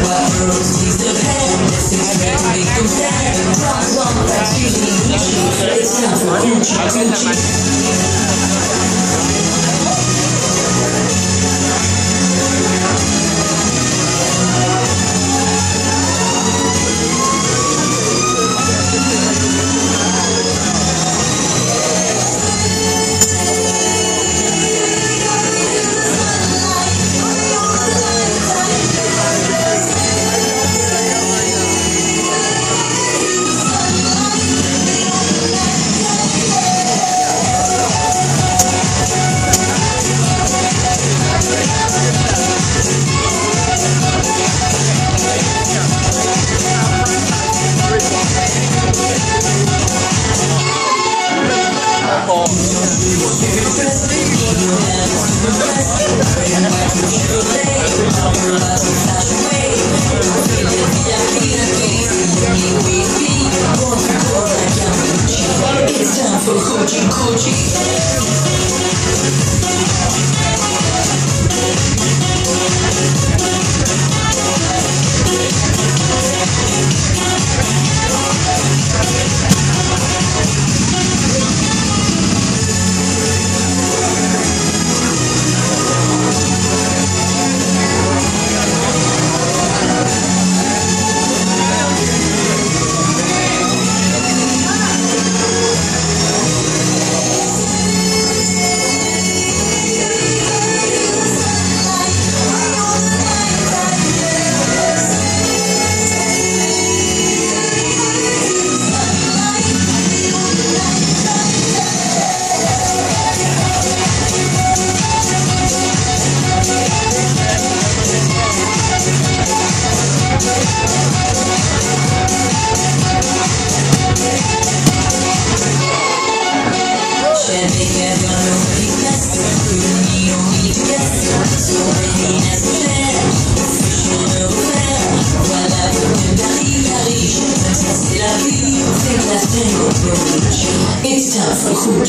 While girls use the pen, let's expect to make them. Rock, rock, like Julie Gucci. It's time for introduction. It's time for Coochie Coochie. It's time for Hooch Hooch.